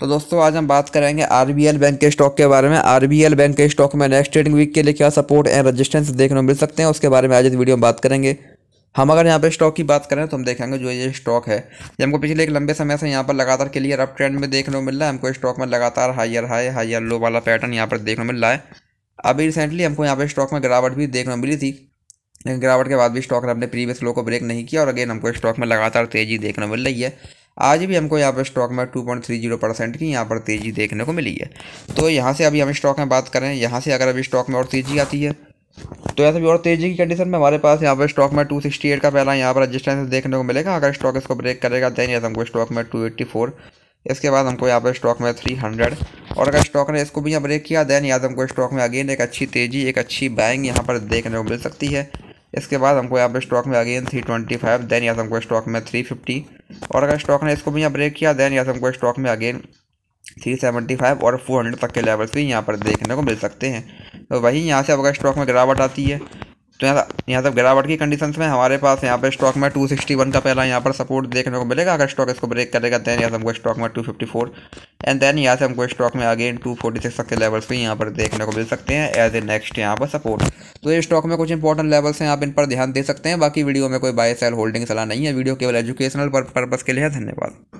तो दोस्तों, आज हम बात करेंगे RBL बैंक के स्टॉक के बारे में। RBL बैंक के स्टॉक में नेक्स्ट ट्रेडिंग वीक के लिए क्या सपोर्ट एंड रजिस्टेंस देखने को मिल सकते हैं, उसके बारे में आज इस वीडियो में बात करेंगे। हम अगर यहाँ पे स्टॉक की बात करें तो हम देखेंगे जो ये स्टॉक है। ये हमको पिछले एक लंबे समय से यहाँ पर लगातार क्लियर अप ट्रेंड में देखने को मिल रहा है। हमको स्टॉक में लगातार हाइयर हाई हाइयर लो वाला पैटर्न यहाँ पर देखने को मिल रहा है। अभी रिसेंटली हमको यहाँ पे स्टॉक में गिरावट भी देखने को मिली थी, लेकिन गिरावट के बाद भी स्टॉक ने अपने प्रीवियस लो को ब्रेक नहीं किया और अगेन हमको स्टॉक में लगातार तेज़ी देखने को मिल रही है। आज भी हमको यहाँ पर स्टॉक में two point three zero percent की यहाँ पर तेज़ी देखने को मिली है। तो यहाँ से अभी हम स्टॉक में बात करें यहाँ से अगर अभी स्टॉक में और तेज़ी आती है तो ऐसे भी और तेज़ी की कंडीशन में हमारे पास यहाँ पर स्टॉक में टू सिक्सटी एट का पहला यहाँ पर रजिस्टेंस देखने को मिलेगा। अगर स्टॉक इसको ब्रेक करेगा देन या हमको स्टॉक में टू एट्टी फोर इसके बाद हमको यहाँ पर स्टॉक में थ्री हंड्रेड और अगर स्टॉक ने इसको भी यहाँ ब्रेक किया देन या हमको स्टॉक में अगेन एक अच्छी तेज़ी, एक अच्छी बैंग यहाँ पर देखने को मिल सकती है। इसके बाद हमको यहाँ पे स्टॉक में again three twenty five then या हमको स्टॉक में थ्री फिफ्टी और अगर स्टॉक ने इसको भी यहाँ ब्रेक किया देन या हमको स्टॉक में अगेन थ्री सेवेंटी फाइव और फोर हंड्रेड तक के लेवल्स भी यहाँ पर देखने को मिल सकते हैं। तो वहीं यहाँ से अगर स्टॉक में गिरावट आती है तो यहाँ यहाँ तक गिरावट की कंडीशन में हमारे पास यहाँ पर स्टॉक में 261 का पहला यहाँ पर सपोर्ट देखने को मिलेगा। अगर स्टॉक इसको ब्रेक करेगा दैन यहाँ हमको स्टॉक में 254 एंड देन यहाँ से हमको स्टॉक में अगेन 246 तक के लेवल्स भी यहाँ पर देखने को मिल सकते हैं एज ए नेक्स्ट यहाँ पर सपोर्ट तो ये स्टॉक में कुछ इंपॉर्टेंट लेवल्स हैं, आप इन पर ध्यान दे सकते हैं। बाकी वीडियो में कोई बाय सेल होल्डिंग सलाह नहीं है। वीडियो केवल एजुकेशनल पर्पज़ के लिए धन्यवाद।